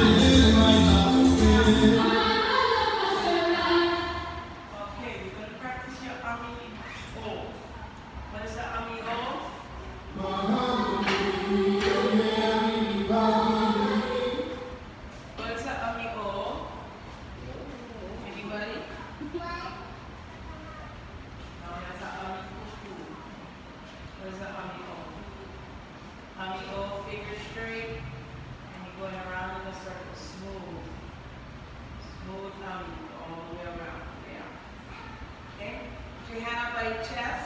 Thank you. like a smooth, smooth onion all the way around. Yeah. Okay. Do you have a chest?